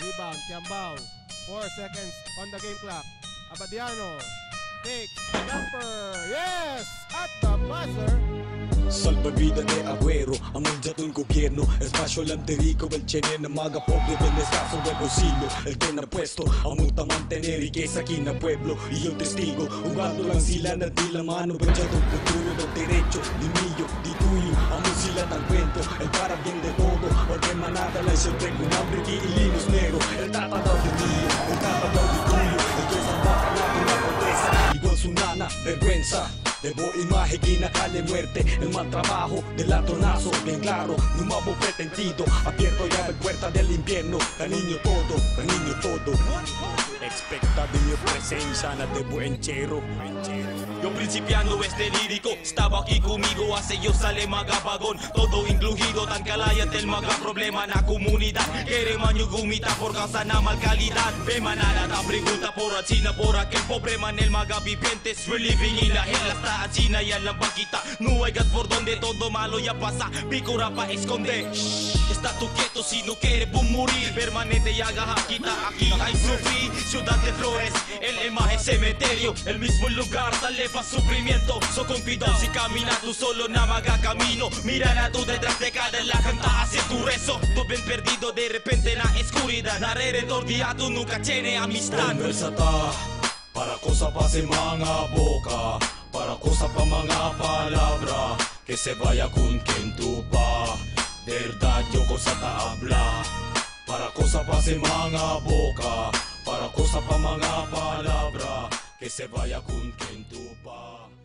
Rebound, Kiambao. Four seconds on the game clock. Abadiano. Takes. Jumper. Yes! At the buzzer. Salvavidas de Agüero, amundiat un gobierno Espacio lanterico, el chene maga pobre del escaso del bolsillo El que na puesto, amuta mantener riqueza aquí en el pueblo Y yo testigo, jugando lang sila na di la mano Brillando el futuro del derecho, di mío, di tuyo Amun sila tan cuento, el para bien de todo Porque manada la siempre con hambre y linos vergüenza Debo imagen calle muerte, el mal trabajo del ladronazo, bien claro, no mabo pretendido, abierto ya la puerta del invierno, niño todo, niño todo. Expecta de mi presencia, na de buenchero. Yo principiando este lírico, estaba aquí conmigo hace yo sale magapagón Todo incluido, tan calaya del maga problema na comunidad. Quiere maño gumita por causa na mal calidad Ve manada ta pregunta por a China por aquel pobre man el maga vivientes We're living in la hell hasta a China y a la vaquita No hay gat por donde todo malo ya pasa. Picora pa esconde. Está tú quieto si no quiere morir. Permanente y haga jaquita. Aquí hay sufrir Ciudad de flores. El lema es cementerio El mismo lugar sale pa' sufrimiento. So confidón si camina tú solo navaga camino. Mira a tú detrás de cada la canta perdido de repente en la oscuridad. Alrededor tú nunca tiene amistad. Conversata, para cosa pase mga boca, para cosa pa mga palabra, que se vaya con quien tú pa, verdad yo cosa ta habla, para cosa pase mga boca, para cosa pa mga palabra, que se vaya con quien tú pa.